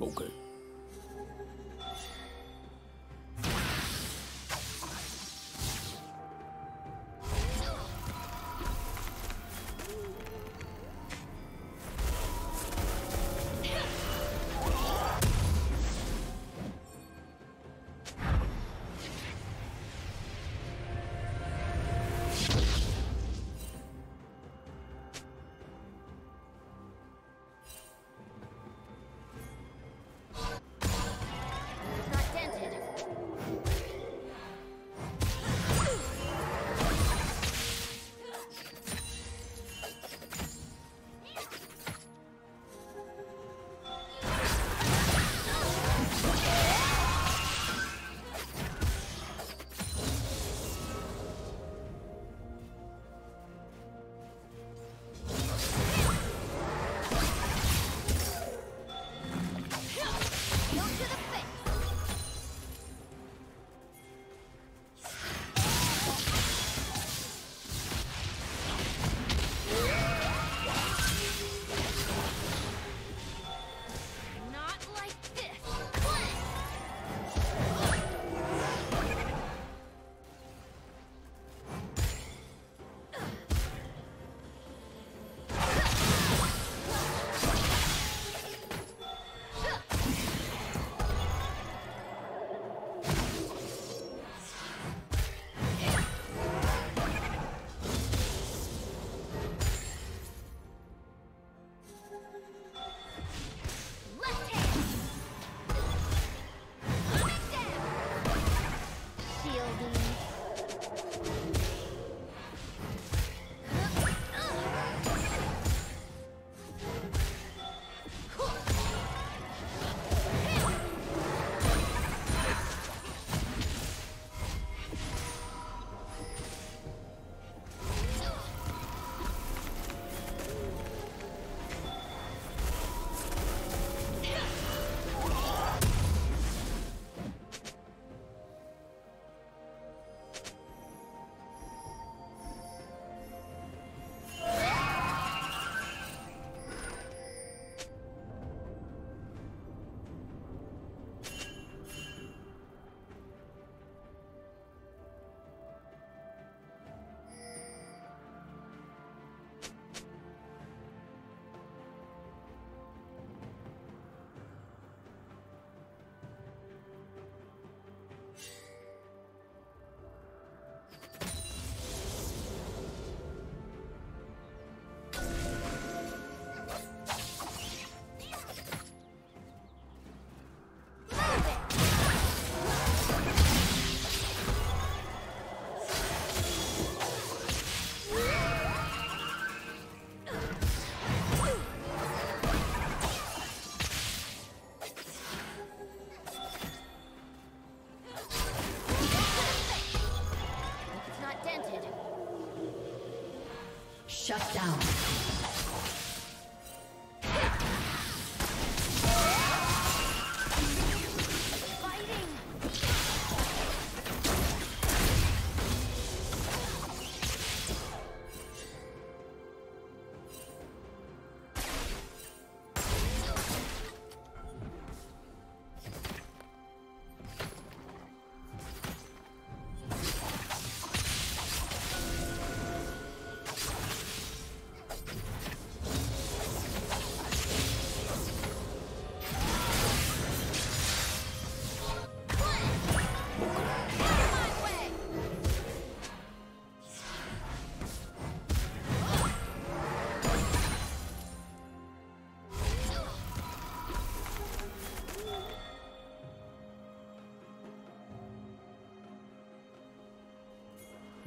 Okay. It's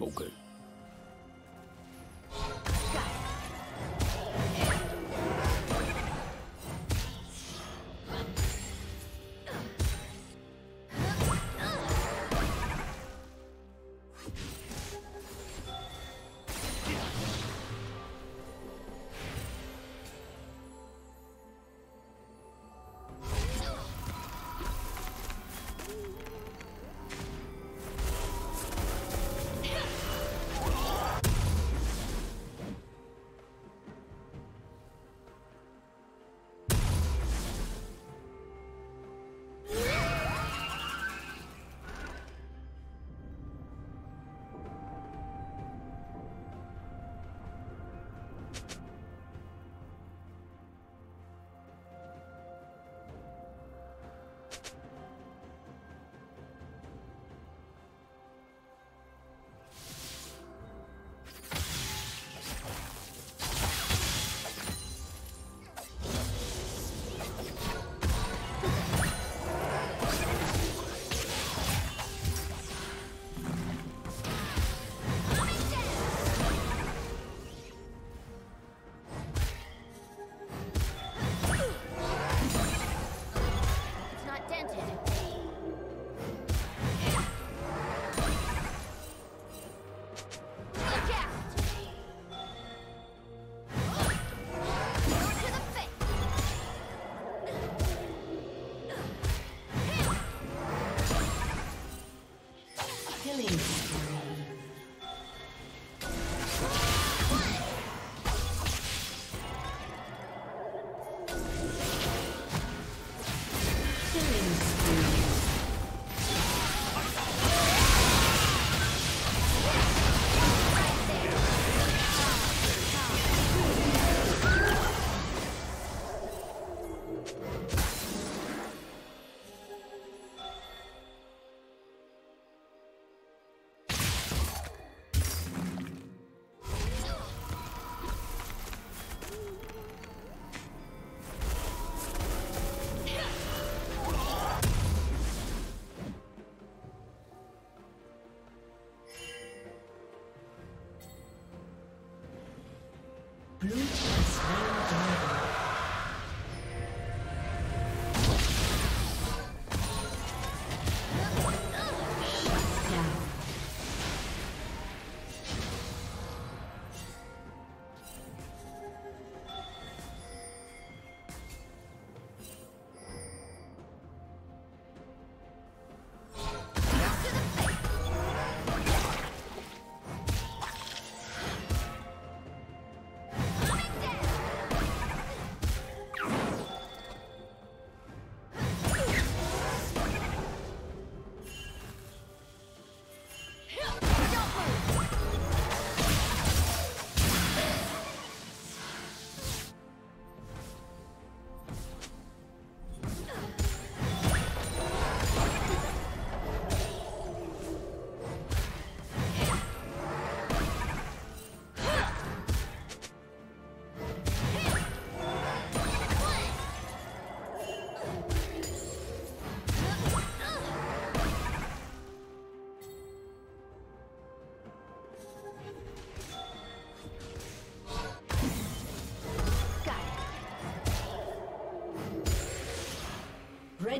Okay.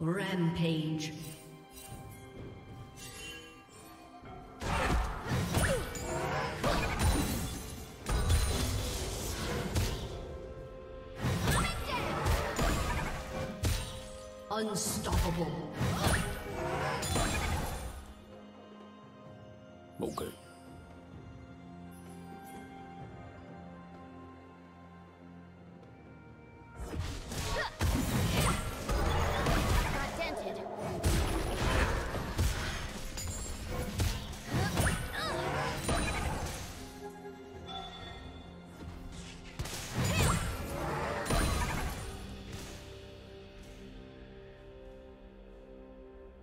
Rampage.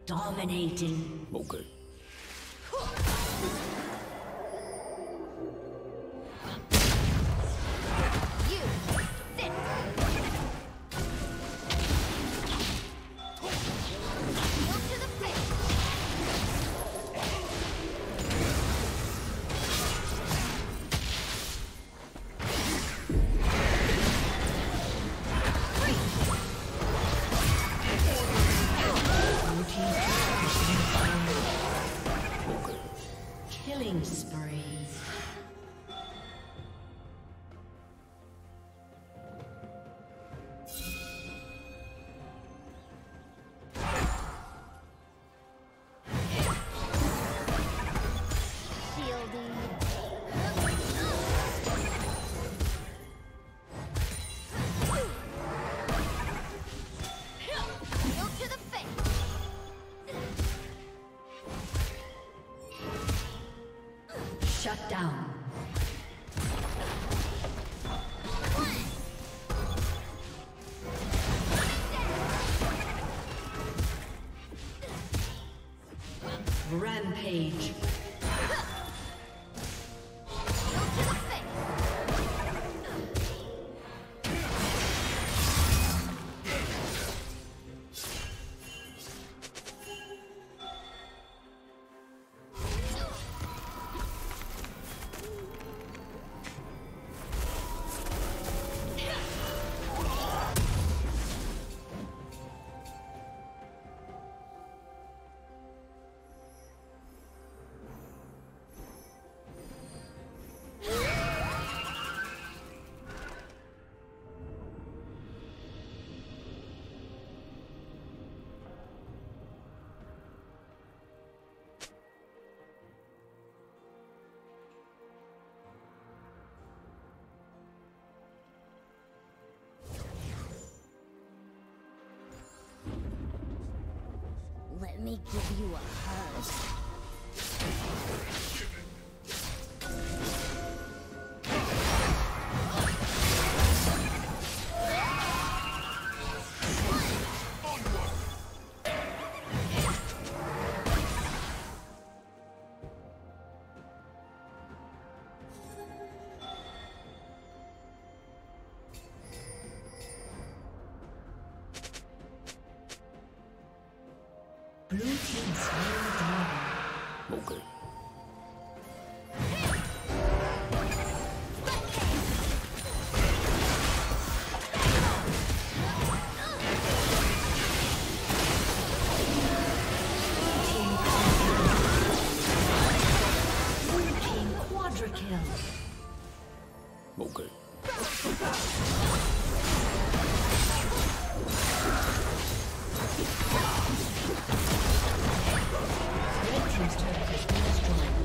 Dominating. Okay. Rampage. Me give you a hug. Okay. Red Team's turret has been destroyed.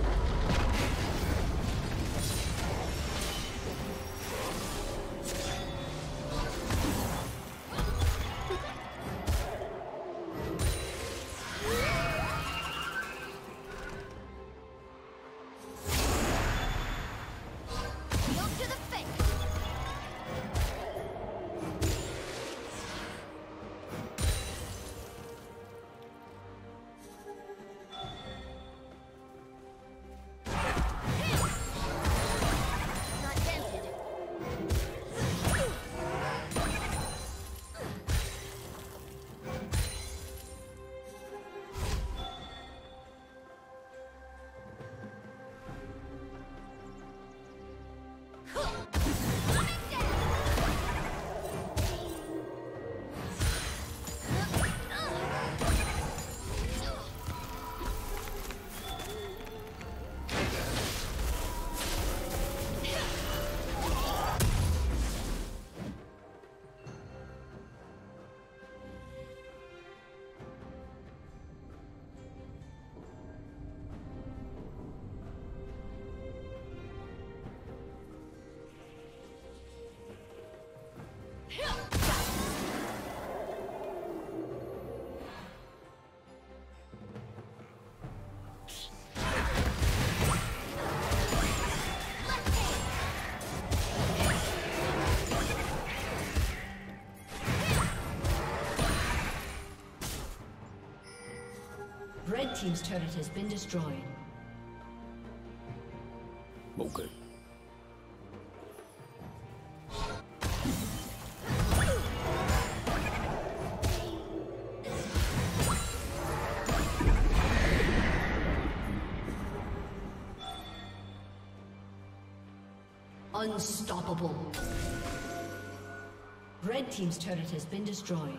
Team's turret has been destroyed. Okay. Unstoppable. Red Team's turret has been destroyed.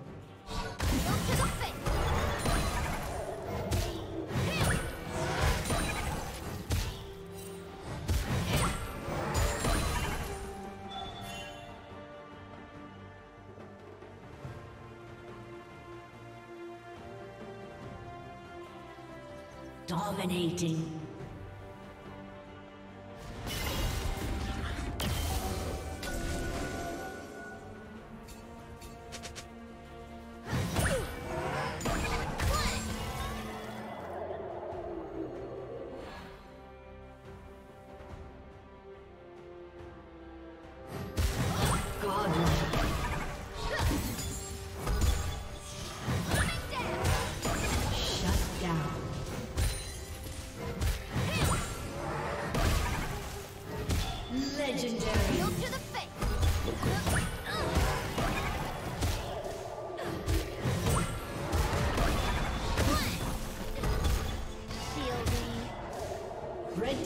Dominating.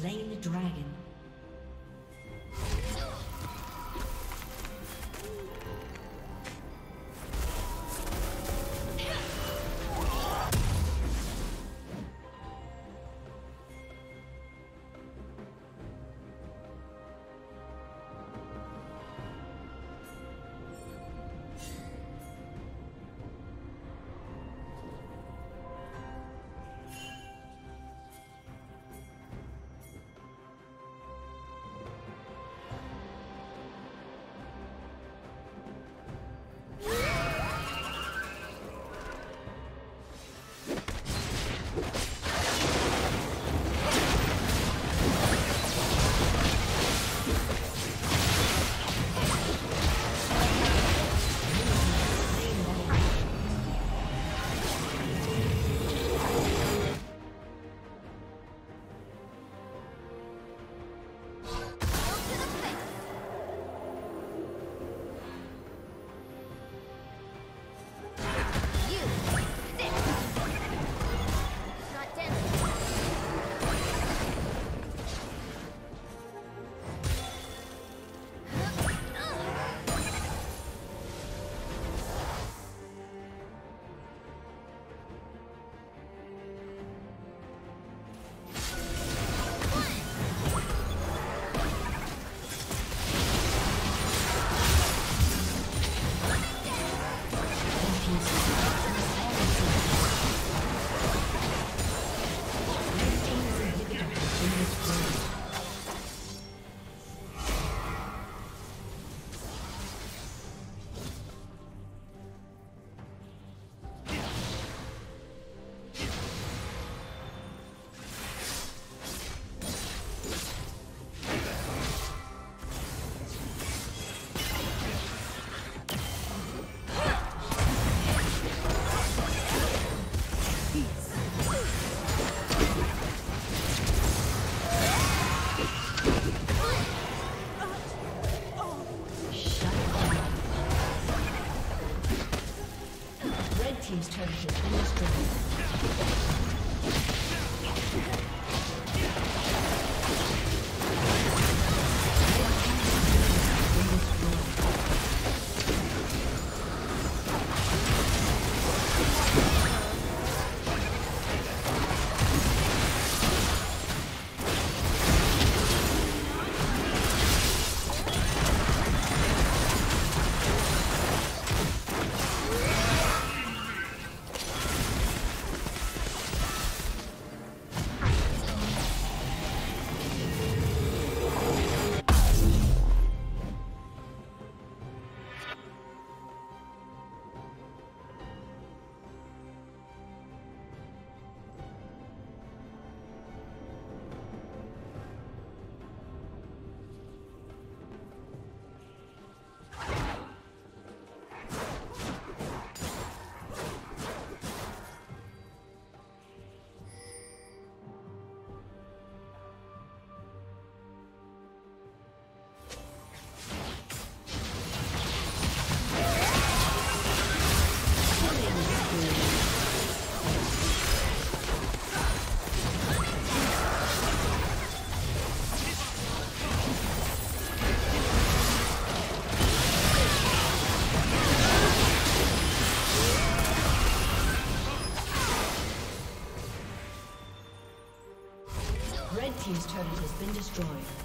Slain the dragon. Destroyed.